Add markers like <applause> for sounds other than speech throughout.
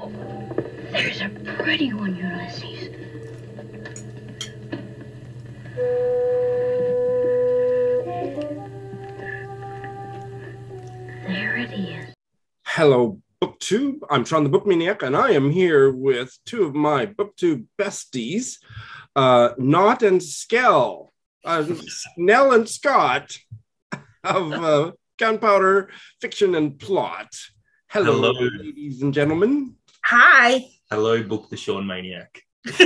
There's a pretty one, Ulysses. There it is. Hello, BookTube. I'm Shawn the Bookmaniac, and I am here with two of my BookTube besties, uh, Knott and Skell, uh, Nelle and Scott of uh, Gunpowder Fiction and Plot. Hello, Hello. ladies and gentlemen. Hi. Hello, book the Shawn Maniac. <laughs>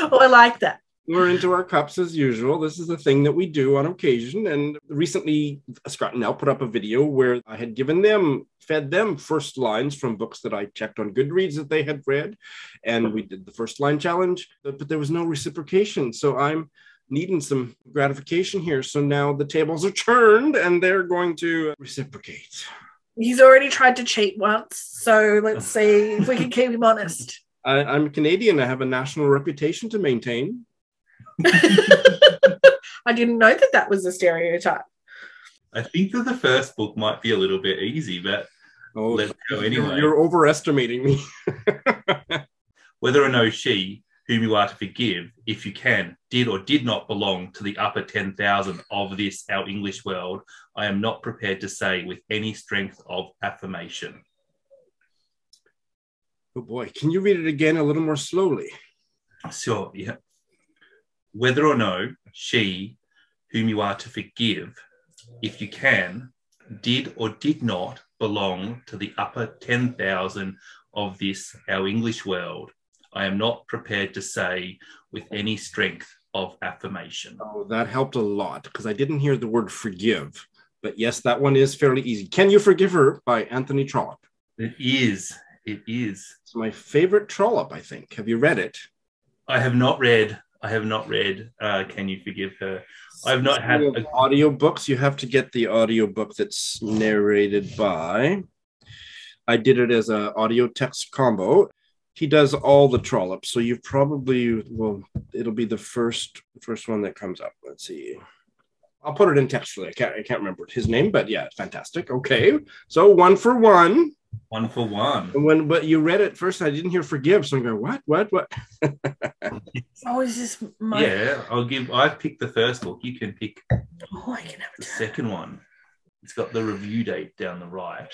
Oh, I like that. We're into our cups as usual. This is a thing that we do on occasion. And recently, Scott and Nelle put up a video where I had given them, fed them first lines from books that I checked on Goodreads that they had read. And we did the first line challenge, but there was no reciprocation. So I'm needing some gratification here. So now the tables are turned and they're going to reciprocate. He's already tried to cheat once, so let's <laughs> see if we can keep him honest. I, I'm Canadian. I have a national reputation to maintain. <laughs> I didn't know that that was a stereotype. I think that the first book might be a little bit easy, but Oh, let's go you're, anyway. you're overestimating me. <laughs> Whether or no she, whom you are to forgive, if you can, did or did not belong to the upper 10,000 of this, our English world, I am not prepared to say with any strength of affirmation. Oh boy, can you read it again a little more slowly? Sure, yeah. Whether or no she, whom you are to forgive, if you can, did or did not belong to the upper 10,000 of this, our English world, I am not prepared to say with any strength of affirmation. Oh, that helped a lot because I didn't hear the word forgive. But yes, that one is fairly easy. Can You Forgive Her by Anthony Trollope. It is, it is. It's my favorite Trollope, I think. Have you read it? I have not read, I have not read uh, Can You Forgive Her? I've not had of audiobooks. You have to get the audiobook that's narrated by. I did it as an audio text combo. He does all the Trollopes, so you've probably well, it'll be the first first one that comes up. Let's see. I'll put it in textually. I can't I can't remember his name, but yeah, fantastic. Okay, so one for one. one for one. And when but you read it first, I didn't hear forgive, so I'm going, what, what, what? <laughs> Oh, is this my? Yeah, I'll give, I picked the first book. You can pick Oh, I can have the second one. It's got the review date down the right.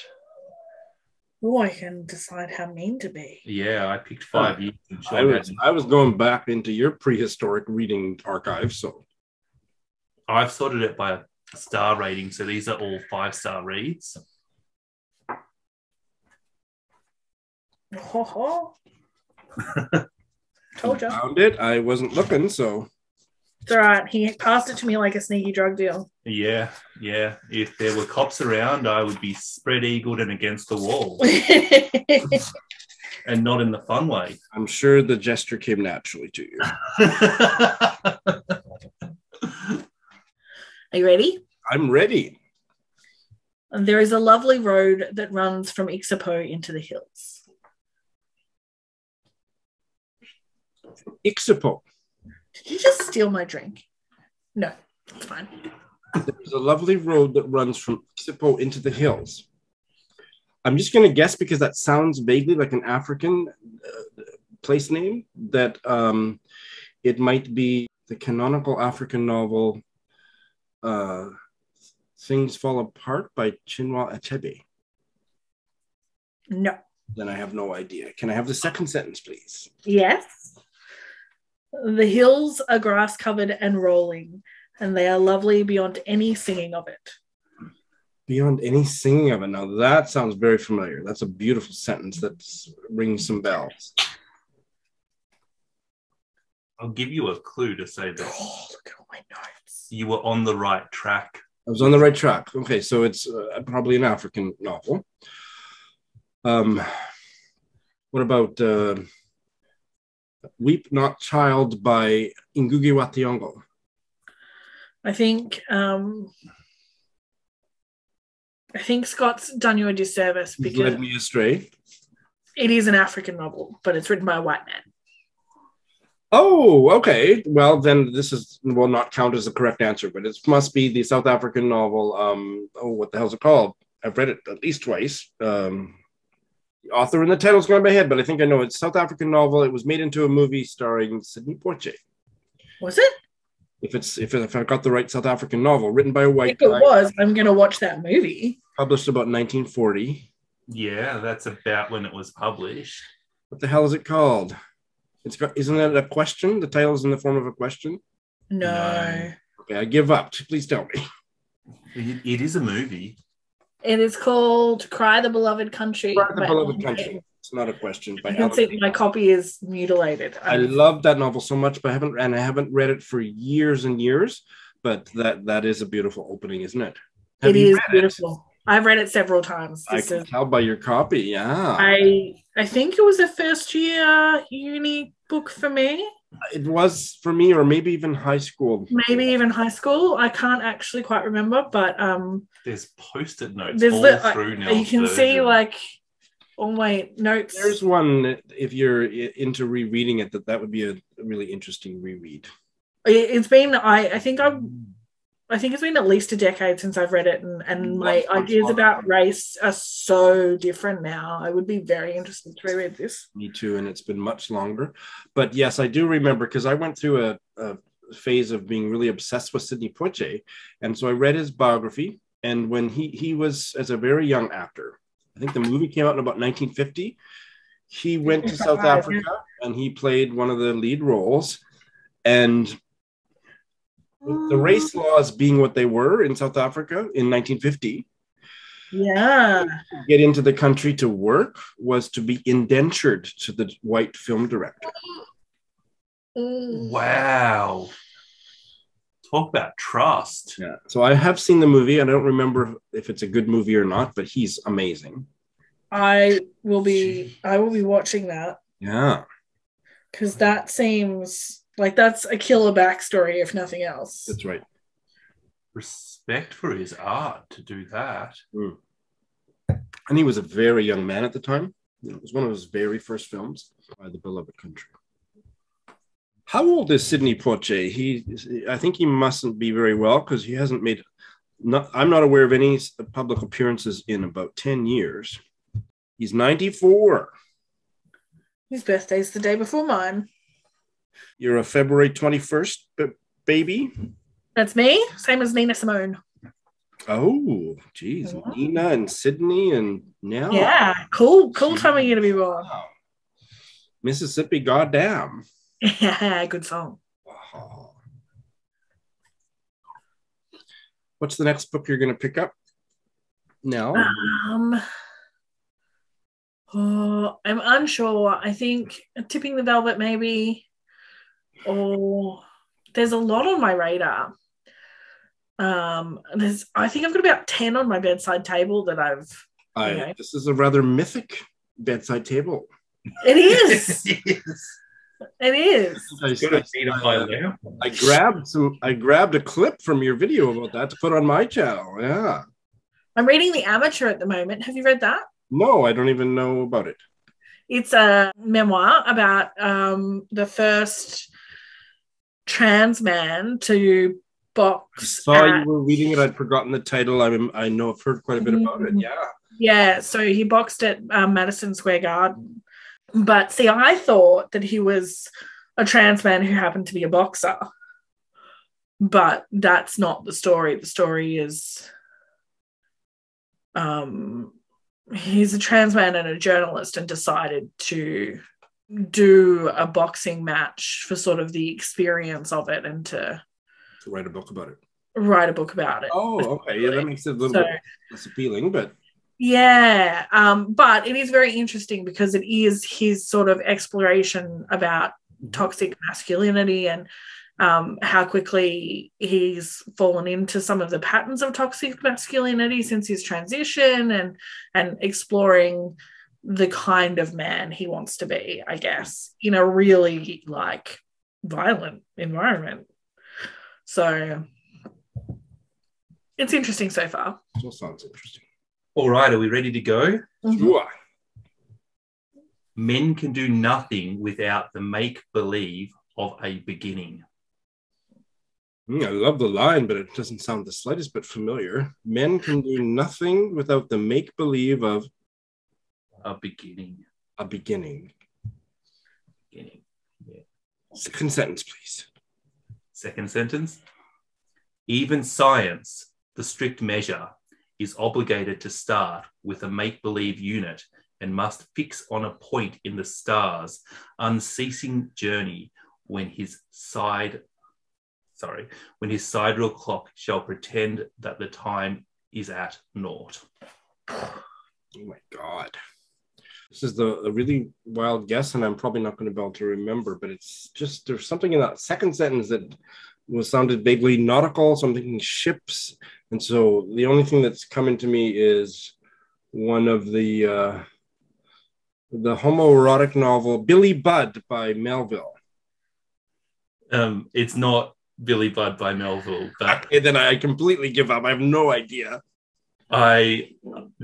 Oh, I can decide how mean to be. Yeah, I picked five oh, years. I was. I was going back into your prehistoric reading archive, so I've sorted it by star rating, so these are all five star reads. Ho ho. <laughs> Told you. found it. I wasn't looking, so It's all right. He passed it to me like a sneaky drug deal. Yeah, yeah. If there were cops around, I would be spread eagled and against the wall, <laughs> and not in the fun way. I'm sure the gesture came naturally to you. <laughs> Are you ready? I'm ready. There is a lovely road that runs from Ixopo into the hills. Ixopo. Did you just steal my drink? No, it's fine. There's a lovely road that runs from Ixopo into the hills. I'm just going to guess because that sounds vaguely like an African uh, place name that um, it might be the canonical African novel uh, Things Fall Apart by Chinua Achebe. No. Then I have no idea. Can I have the second sentence, please? Yes. The hills are grass covered and rolling, and they are lovely beyond any singing of it. Beyond any singing of it. Now that sounds very familiar. That's a beautiful sentence that rings some bells. I'll give you a clue to say that Oh, look at all my notes. You were on the right track. I was on the right track. Okay, so it's uh, probably an African novel. Um, what about uh, "Weep Not Child" by Ngugi wa Thiong'o? I think um I think Scott's done you a disservice You've because led me astray. it is an African novel, but it's written by a white man. Oh, okay. Well, then this is will not count as the correct answer, but it must be the South African novel. Um, oh, what the hell's it called? I've read it at least twice. Um, The author and the title's going by head, but I think I know it's South African novel. It was made into a movie starring Sidney Poitier. Was it? If it's if, if I got the right South African novel, written by a white If it guy, was, I'm gonna watch that movie. published about 1940. Yeah, that's about when it was published. What the hell is it called? It's got isn't it a question? The title's in the form of a question. No. No. Okay, I give up. Please tell me. It, it is a movie. It is called Cry the Beloved Country. Cry the Beloved Country. It's not a question. By You can Alan see my copy is mutilated. I love that novel so much, but I haven't and I haven't read it for years and years. But that that is a beautiful opening, isn't it? Have it you is read beautiful. I've read it several times. I can is, tell by your copy. Yeah, I I think it was a first year uni book for me. it was for me, or maybe even high school. Maybe even high school. I can't actually quite remember, but um, There's post-it notes there's all li- through now. you can see like all my notes. There's one if you're into rereading it, that that would be a really interesting reread. It- It's been I I think I I think it's been at least a decade since I've read it, and and mm, my much ideas about race are so different now. I would be very interested to reread this. Me too, and it's been much longer. But yes, I do remember because I went through a, a phase of being really obsessed with Sidney Poitier, and so I read his biography. And when he he was as a very young actor, I think the movie came out in about 1950. He went to <laughs> South Africa and he played one of the lead roles. And the race laws being what they were in South Africa in 1950, Yeah, get into the country to work was to be indentured to the white film director. Mm. Wow. Talk about trust. Yeah. So I have seen the movie. I don't remember if it's a good movie or not, but he's amazing. I will be I will be watching that Yeah. because that seems like that's a killer backstory, if nothing else. That's right. Respect for his art to do that. Hmm. And he was a very young man at the time. It was one of his very first films by the beloved country. How old is Sidney Poitier? He, I think he mustn't be very well because he hasn't made. Not, I'm not aware of any public appearances in about ten years. He's 94. His birthday's the day before mine. You're a February 21st b- baby. That's me, same as Nina Simone. Oh, geez, Mhm. Nina and Sidney and now Yeah, cool, cool time of year to be born. Wow. Mississippi, goddamn. Yeah, good song. What's the next book you're going to pick up? Now, Um, oh, I'm unsure. I think tipping the velvet, maybe, or there's a lot on my radar. Um, there's I think I've got about ten on my bedside table that I've. I, okay. this is a rather mythic bedside table. It is. <laughs> yes. it is. I, It's a feet of I- I grabbed some. I grabbed a clip from your video about that to put on my channel. Yeah. I'm reading The Amateur at the moment. Have you read that? No, I don't even know about it. It's a memoir about um, the first trans man to I box. saw at- you were reading it. I'd forgotten the title. I'm, I know I've heard quite a bit about it. Mhm. Yeah. Yeah, so he boxed at um, Madison Square Garden. But see, I thought that he was a trans man who happened to be a boxer. But that's not the story. The story is um, he's a trans man and a journalist and decided to do a boxing match for sort of the experience of it and to To write a book about it. write a book about it. Oh, okay. Yeah, that makes it a little So- bit less appealing, but Yeah, um, but it is very interesting because it is his sort of exploration about toxic masculinity and um, how quickly he's fallen into some of the patterns of toxic masculinity since his transition and and exploring the kind of man he wants to be, I guess, in a really like violent environment. So it's interesting so far. still sounds interesting. All right, are we ready to go? Sure. Men can do nothing without the make believe of a beginning. Mm, I love the line, but it doesn't sound the slightest bit familiar. Men can do nothing without the make believe of. A beginning. A beginning. Beginning. Yeah. Second sentence, please. Second sentence. Even science, the strict measure, is obligated to start with a make believe unit and must fix on a point in the stars, unceasing journey when his side, sorry, when his sidereal clock shall pretend that the time is at naught. Oh my god. This is the a really wild guess, and I'm probably not going to be able to remember, but it's just there's something in that second sentence that was sounded vaguely nautical, so I'm thinking ships. And so the only thing that's coming to me is one of the uh the homoerotic novel Billy Budd by Melville. Um, it's not Billy Budd by Melville, but And then I completely give up. I have no idea. I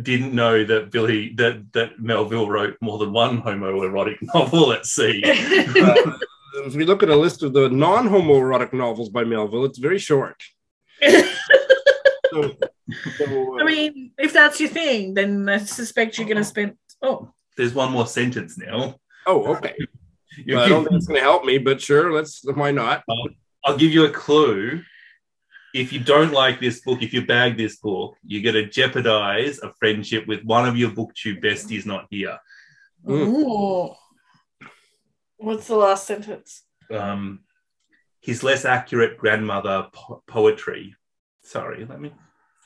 didn't know that Billy that that Melville wrote more than one homoerotic novel at sea. <laughs> Uh, if we look at a list of the non-homoerotic novels by Melville, it's very short. <laughs> So, so, uh, I mean, if that's your thing, then I suspect you're going to spend. Oh, There's one more sentence now. oh, okay. <laughs> You Well, I don't think it's going to help me, but sure, let's. Why not? I'll give you a clue. If you don't like this book, if you bag this book, you're going to jeopardize a friendship with one of your booktube besties not here. Mm. Ooh. What's the last sentence? Um, his less accurate grandmother po- poetry. Sorry, let me.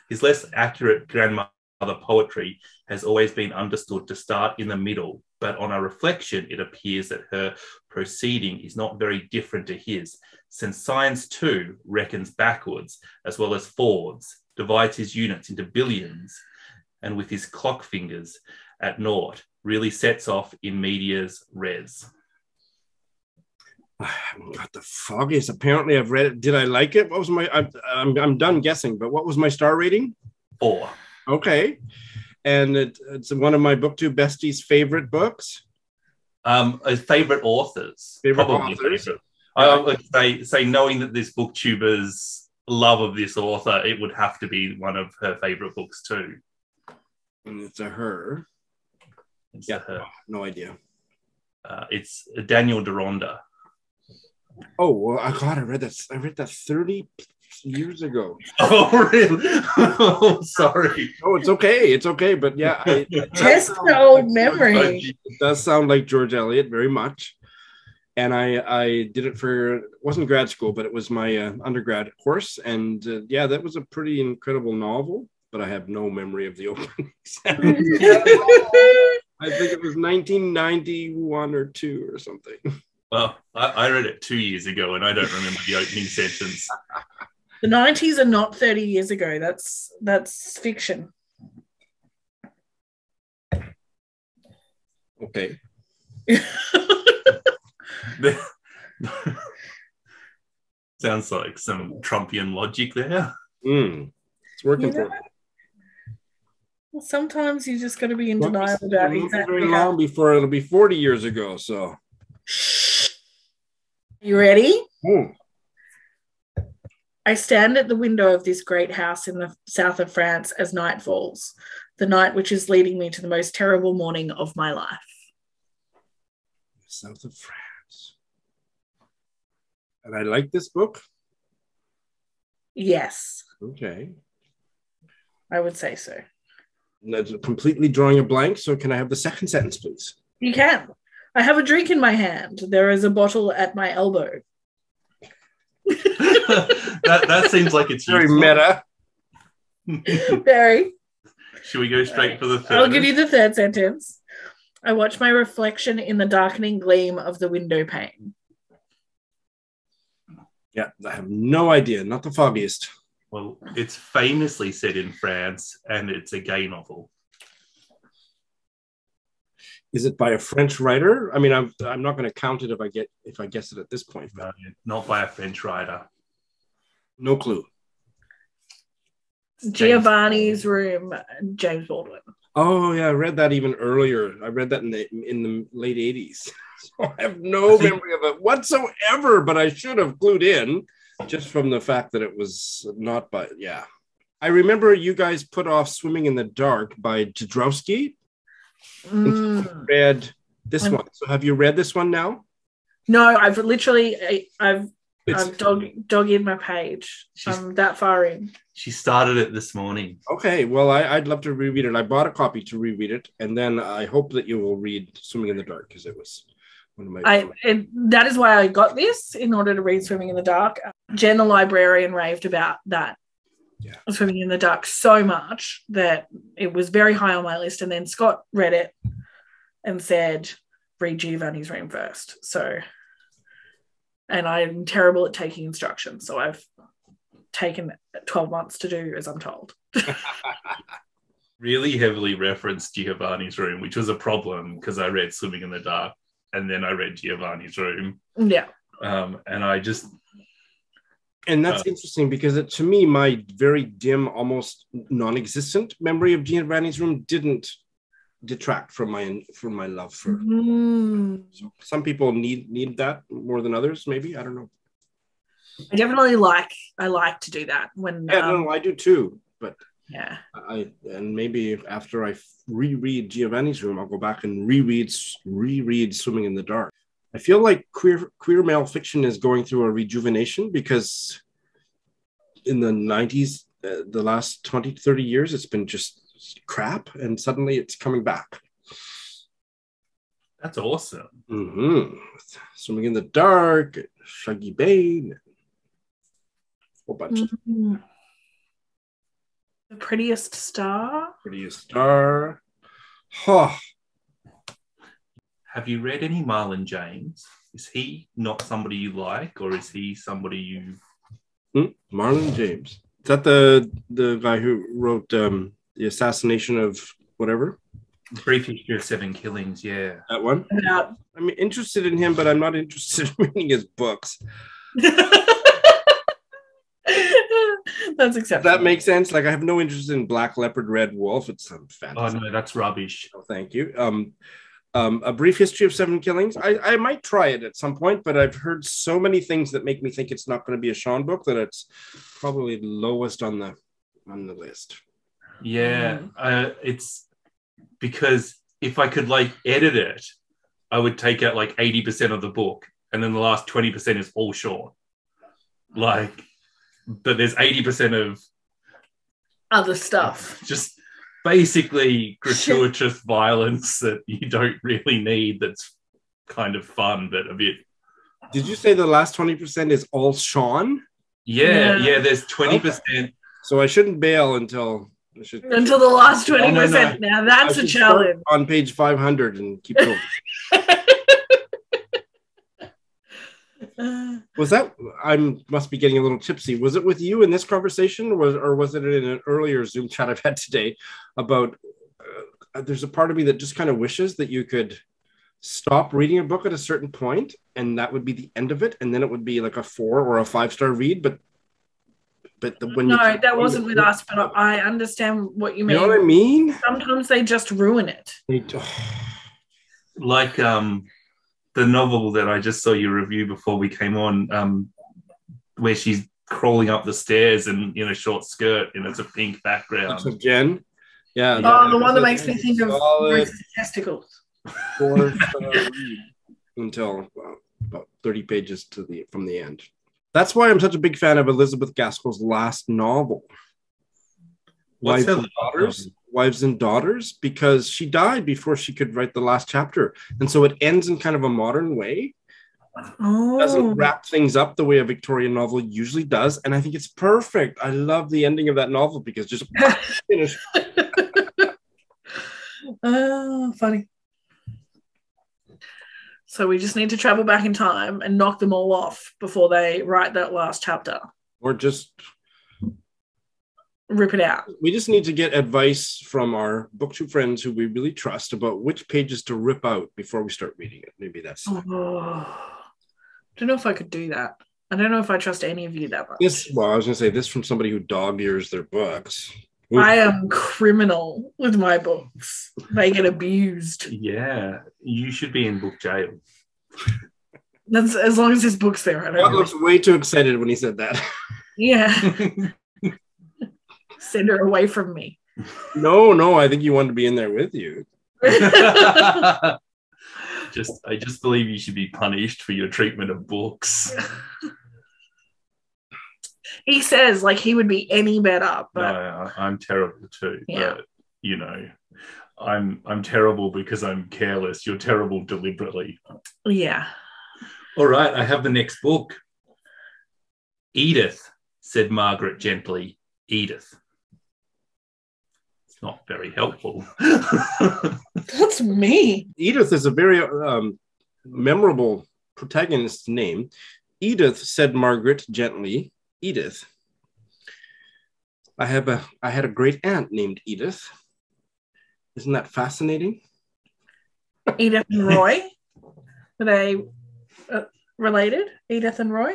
His less accurate grandmother poetry has always been understood to start in the middle, but on a reflection, it appears that her proceeding is not very different to his, since science too reckons backwards as well as forwards, divides his units into billions, and with his clock fingers at naught, really sets off in medias res. <sighs> I haven't got the foggiest. Apparently, I've read it. Did I like it? What was my? I'm, I'm, I'm done guessing. But what was my star rating? Four. Okay, and it, it's one of my booktube besties' favorite books. Um, uh, favorite authors. Favorite Probably authors? I would say, say, knowing that this booktuber's love of this author, it would have to be one of her favorite books too. And it's a her. It's Yeah. her. No idea. Uh, it's Daniel Deronda. Oh well, I God, I read that. I read that thirty years ago. <laughs> Oh, really? <laughs> oh, sorry. Oh, it's okay. It's okay. But yeah, I, it does Test sound the old like memory. George- It does sound like George Eliot very much. And I I did it for it wasn't grad school, but it was my uh, undergrad course. And uh, yeah, that was a pretty incredible novel. But I have no memory of the <laughs> opening. I think it was 1991 or two or something. Well, I, I read it two years ago and I don't remember the opening sentence. The 90s are not 30 years ago. That's that's fiction. Okay. <laughs> Sounds like some Trumpian logic there. Mm. It's working You for know, me. Sometimes you just got to be in Won't denial it about won't exactly very how. long before it'll be 40 years ago. So. You ready? Hmm. I stand at the window of this great house in the south of France as night falls, the night which is leading me to the most terrible morning of my life. South of France. And I like this book. Yes, Okay. I would say so. That's completely drawing a blank. So can I have the second sentence, please? You can. I have a drink in my hand. There is a bottle at my elbow. <laughs> <laughs> that, that seems like it's Very useful. meta. <laughs> Barry, Should we go straight for the third? I'll give you the third sentence. I watch my reflection in the darkening gleam of the window pane. Yeah, I have no idea. Not the foggiest. Well, it's famously set in France and it's a gay novel. Is it by a French writer? I mean, I'm I'm not going to count it if I get if I guess it at this point. But No, not by a French writer. No clue. Giovanni's room, James Baldwin. Oh yeah, I read that even earlier. I read that in the in the late '80s. <laughs> So I have no I think- memory of it whatsoever. But I should have clued in just from the fact that it was not by. Yeah, I remember you guys put off "Swimming in the Dark" by Jedrowski. Mm. Read this Um, one. So have you read this one now? No, I've literally I- I've It's I'm dog dog in my page. I'm that far in. She started it this morning. okay. Well, I, I'd love to reread it. I bought a copy to reread it, and then I hope that you will read Swimming in the Dark because it was one of my. I and that is why I got this in order to read Swimming in the Dark. Jen, the librarian, raved about that. Yeah. Swimming in the Dark so much that it was very high on my list. And then Scott read it and said, read Giovanni's Room first. So, and I'm terrible at taking instructions. So I've taken 12 months to do as I'm told. <laughs> Really heavily referenced Giovanni's room, which was a problem because I read Swimming in the Dark and then I read Giovanni's room. Yeah. Um, and I just and that's Uh, interesting because it, to me, my very dim, almost non-existent memory of Giovanni's room didn't detract from my from my love for. Mm. So some people need need that more than others. Maybe I don't know. I definitely like, I like to do that when, Yeah, um, no, I do too. But yeah. I and maybe after I reread Giovanni's Room, I'll go back and reread reread Swimming in the Dark. I feel like queer queer male fiction is going through a rejuvenation because in the 90s, uh, the last 20, 30 years, it's been just crap, and suddenly it's coming back. that's awesome. Mm-hmm. Swimming in the Dark, Shuggie Bain, a whole bunch of Mm. The prettiest star. Prettiest star. Huh. Have you read any Marlon James? Is he not somebody you like, or is he somebody you Hmm? Marlon James. Is that the the guy who wrote um, the assassination of whatever brief history of seven killings? Yeah. that one? About I'm interested in him, but I'm not interested in reading his books. <laughs> That's Does acceptable. that makes sense? Like I have no interest in Black Leopard, Red Wolf. It's some Oh no, that's rubbish. Oh, thank you. Um, um, a brief history of seven killings. I, I might try it at some point, but I've heard so many things that make me think it's not going to be a Shawn book that it's probably lowest on the on the list. Yeah, Mm. uh, it's because if I could like edit it, I would take out like eighty percent of the book, and then the last twenty percent is all short. Like, but there's eighty percent of Other stuff. just basically gratuitous violence that you don't really need. That's kind of fun, but a bit. Did you say the last twenty percent is all Shawn? Yeah, Yeah. yeah. there's twenty percent. So I shouldn't bail until I should Until the last 20%. no, no. Now that's a challenge. on page 500 and keep going. <laughs> Was that I must be getting a little tipsy. Was it with you in this conversation, or was, or was it in an earlier Zoom chat I've had today about? Uh, there's a part of me that just kind of wishes that you could stop reading a book at a certain point, and that would be the end of it, and then it would be like a four or a five star read. But but the, when no, keep that wasn't with us, but I understand what you mean. You mean. know what I mean? Sometimes they just ruin it. They- <sighs> like um the novel that I just saw you review before we came on, um, where she's crawling up the stairs and in a short skirt and it's a pink background. So Jen, yeah, Oh, the one that makes me think of Solid. Testicles. four until well, about 30 pages to the from the end. That's why I'm such a big fan of Elizabeth Gaskell's last novel. What's Wives and Daughters. Wives and Daughters, because she died before she could write the last chapter. And so it ends in kind of a modern way. Oh, Doesn't wrap things up the way a Victorian novel usually does. And I think it's perfect. I love the ending of that novel because just <laughs> finish. <laughs> oh, funny. So we just need to travel back in time and knock them all off before they write that last chapter. Or just Rip it out. we just need to get advice from our booktube friends who we really trust about which pages to rip out before we start reading it. Maybe that's Oh, don't know if I could do that. I don't know if I trust any of you that much. this. Well, I was going to say this from somebody who dog ears their books. Oof. I am criminal with my books. They get abused. Yeah, you should be in book jail. That's as long as his book's there. I Scott don't know. looks way too excited when he said that. Yeah, <laughs> send her away from me. no, no, I think you want to be in there with you. <laughs> just, I just believe you should be punished for your treatment of books. <laughs> he says like he would be any better, No, but I- I'm terrible too. Yeah. But you know, I'm I'm terrible because I'm careless. You're terrible deliberately. yeah. All right, I have the next book. Edith, said Margaret gently. Edith. It's not very helpful. <laughs> That's me. Edith is a very um, memorable protagonist's name. Edith said Margaret gently. Edith. I have a I had a great aunt named Edith. Isn't that fascinating? Edith and Roy. <laughs> Are they uh, related? Edith and Roy?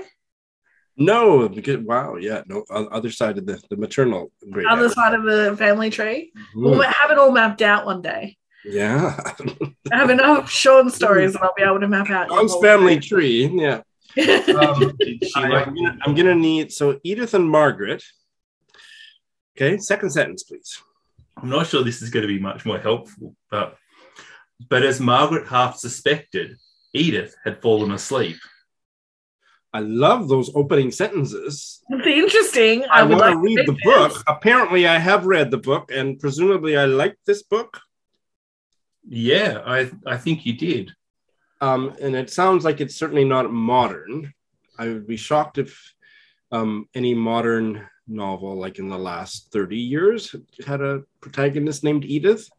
No, because wow, yeah, no, other side of the, the maternal great Other aunt. side of the family tree. Hmm, We'll have it all mapped out one day. yeah. I have enough Shawn <laughs> stories and I'll be able to map out. whole family tree. Yeah. Life. Um, <laughs> I, am gonna, gonna need so Edith and Margaret. Okay, second sentence, please. I'm not sure this is going to be much more helpful, but but as Margaret half suspected, Edith had fallen asleep. I love those opening sentences. it's interesting. I, I, would want like to read the this. book. Apparently, I have read the book, and presumably, I liked this book. Yeah, I I think you did. Um, and it sounds like it's certainly not modern. I would be shocked if um, any modern novel, like in the last 30 years, had a protagonist named Edith.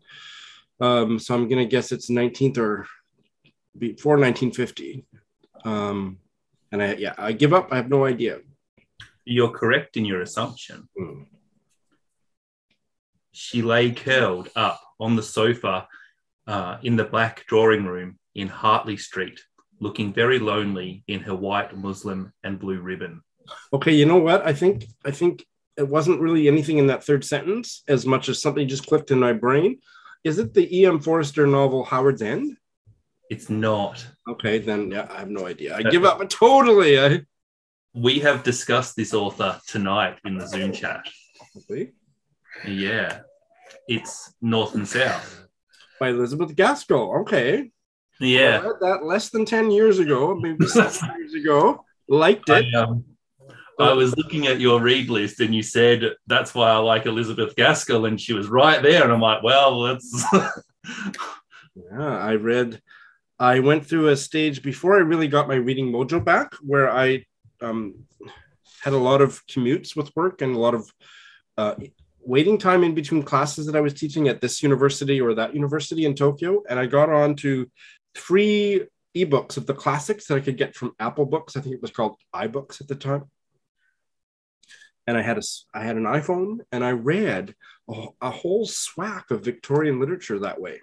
Um, so I'm going to guess it's 19th or before 1950. Um, and I, yeah, I give up. I have no idea. You're correct in your assumption. Hmm. She lay curled up on the sofa uh, in the black drawing room in Harley Street, looking very lonely in her white muslin and blue ribbon. Okay, you know what? I think I think it wasn't really anything in that third sentence as much as something just clicked in my brain. Is it the E.M. Forster novel Howard's End? It's not. Okay, then yeah, I have no idea. I give up totally. I We have discussed this author tonight in the Zoom chat. Okay. Yeah, it's North and South. by Elizabeth Gaskell. Okay, Yeah. read that less than ten years ago, maybe <laughs> six years ago. Liked it. I, um, I was looking at your read list and you said that's why I like Elizabeth Gaskell, and she was right there. And I'm like, well, that's <laughs> Yeah, I read. I went through a stage before I really got my reading mojo back, where I um, had a lot of commutes with work and a lot of uh, waiting time in between classes that I was teaching at this university or that university in Tokyo, and I got on to free ebooks of the classics that I could get from Apple Books. I think it was called iBooks at the time. And I had a I had an iPhone, and I read a, a whole swack of Victorian literature that way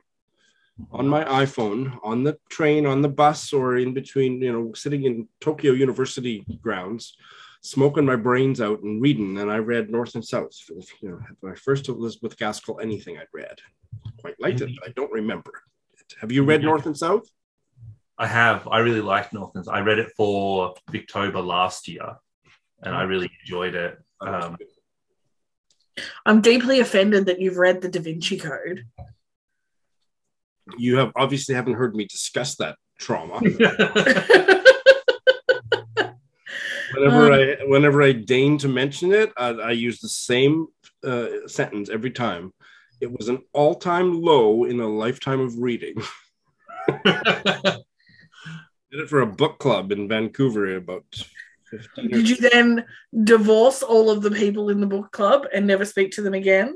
on my iPhone on the train, on the bus, or in between, you know, sitting in Tokyo University grounds, smoking my brains out and reading. And I read North and South. For the, you know, my first Elizabeth Gaskell anything I'd read. Quite liked it, mm-hmm. but I don't remember it. Have you read Yeah. North and South? I have. I really like North and South. I read it for Victober last year, and I really enjoyed it. Um, I'm deeply offended that you've read the Da Vinci Code. you have obviously haven't heard me discuss that trauma. <laughs> whenever I whenever I deign to mention it, I, I use the same uh, sentence every time. It was an all-time low in a lifetime of reading. <laughs> Did it for a book club in Vancouver about 15 Did you then divorce all of the people in the book club and never speak to them again?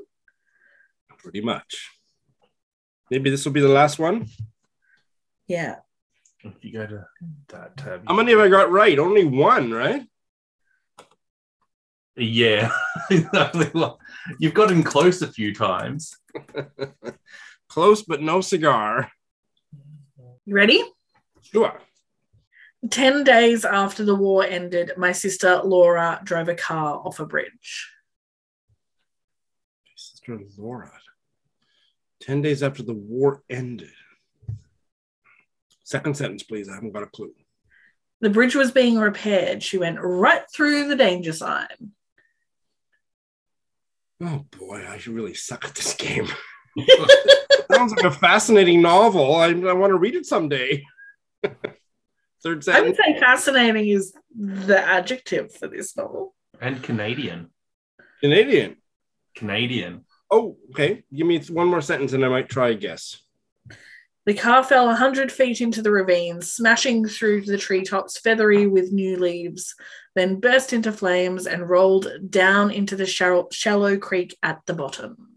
pretty much. Maybe this will be the last one. Yeah. if you go to that tab, How many have I got right? Only one, right? Yeah, <laughs> you've gotten close a few times. <laughs> Close, but no cigar. You ready? Sure. 10 days after the war ended, my sister Laura drove a car off a bridge. My Sister Laura. 10 days after the war ended. Second sentence, please. I haven't got a clue. The bridge was being repaired. She went right through the danger sign. Oh boy, I really suck at this game. <laughs> <laughs> Sounds like a fascinating novel. I, I want to read it someday. <laughs> Third I would say fascinating is the adjective for this novel. and Canadian. Canadian. Canadian. Oh, okay. Give me one more sentence and I might try a guess. The car fell a hundred feet into the ravine, smashing through the treetops, feathery with new leaves, then burst into flames and rolled down into the shallow, shallow creek at the bottom.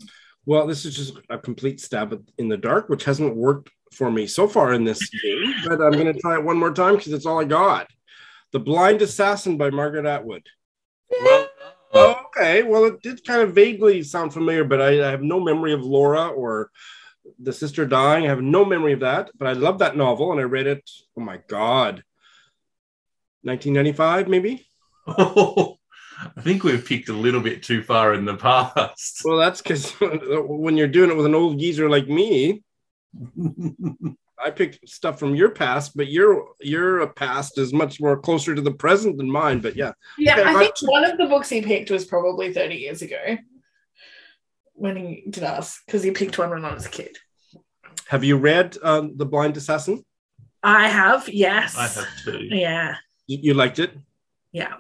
Well, this is just a complete stab in the dark, which hasn't worked for me so far in this game, but I'm going to try it one more time because it's all I got. The Blind Assassin by Margaret Atwood. Well, Oh, okay. Well, it did kind of vaguely sound familiar, but I, I have no memory of Laura or the sister dying. I have no memory of that, but I love that novel and I read it. Oh my God. 1995, maybe? Oh, <laughs> I think we've picked a little bit too far in the past. Well, that's because <laughs> when you're doing it with an old geezer like me, <laughs> I picked stuff from your past, but your your past is much more closer to the present than mine. But yeah, Yeah, Okay, I but- think one of the books he picked was probably 30 years ago when he did us, because he picked one when I was a kid. have you read um, The Blind Assassin? I have, yes. I have too. Yeah, You, you liked it? yeah.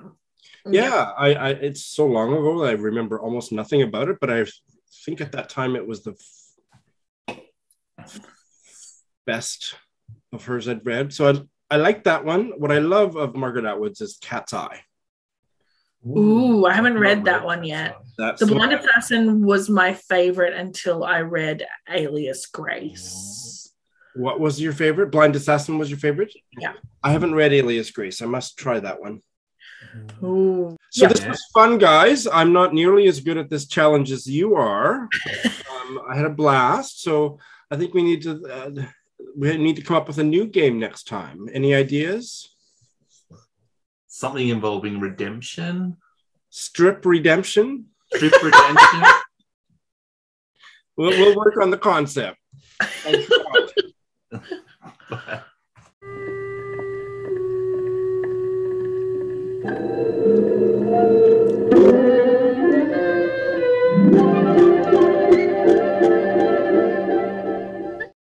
Yeah, I, I it's so long ago that I remember almost nothing about it, but I think at that time it was the f- best of hers I'd read. So I I like that one. What I love of Margaret Atwood's is Cat's Eye. Ooh, I haven't read that one yet. That's The the Blind Assassin was my favorite until I read Alias Grace. What was your favorite? Blind Assassin was your favorite? Yeah. I haven't read Alias Grace. I must try that one. Ooh. So Yeah. this was fun, guys. I'm not nearly as good at this challenge as you are. <laughs> um, I had a blast. So I think we need to uh, we need to come up with a new game next time. Any ideas? Something involving redemption, Strip redemption. strip redemption. <laughs> We'll, we'll work on the concept. <laughs> Bye. <laughs>